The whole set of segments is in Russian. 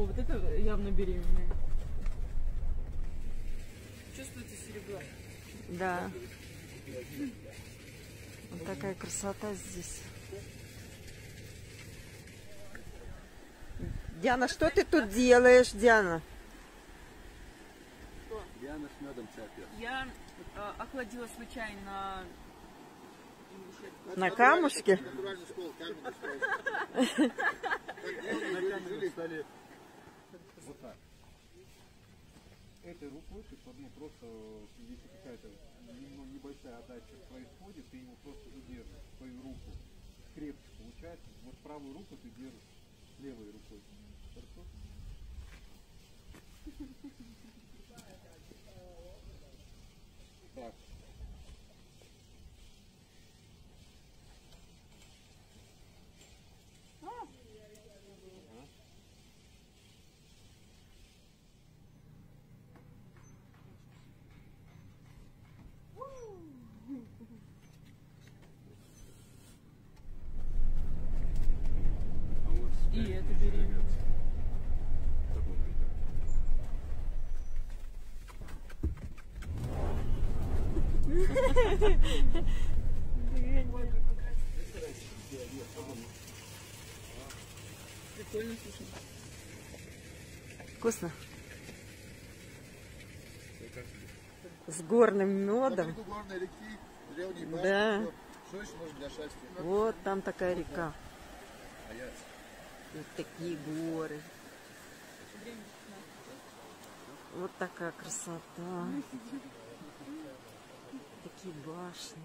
О, вот это явно беременная. Чувствуется серебро. Да. Вот такая красота здесь. Диана, что ты тут делаешь, Диана? Диана с медом цапер. Я э, охладила случайно На камушке? Натуральный стол, каменный стол. Вот так. Этой рукой ты ну, просто, если какая-то небольшая отдача происходит, ты его просто удержишь, свою руку. Крепче получается. Вот правую руку ты держишь левой рукой. Хорошо? Так. Прикольно, слушай. Вкусно? С горным медом. Да. Вот там такая река. Вот такие горы. Вот такая красота. Такие башни.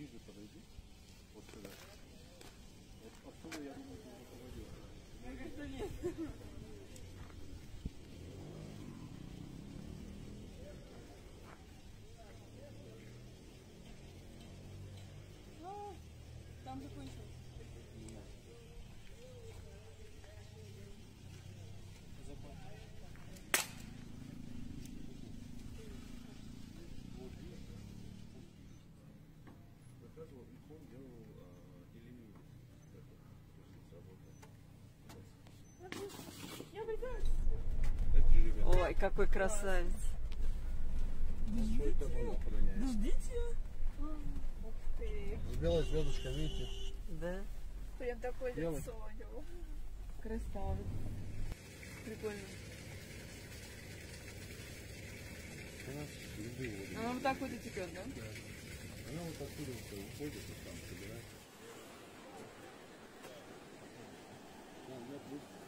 ближе подойди. Вот сюда. Вот отсюда, я думаю, ты уже подойдешь. Там закончилось. Ой, какой красавец. Что это было охраняет? Ждите. Ух ты. С белой звездочкой, видите? Да. Прям такое Белый. лицо у него. Красавец. Прикольно. Воды. Она вот так вот и текет, да? Она вот отсюда вот уходит и там собирает. Да,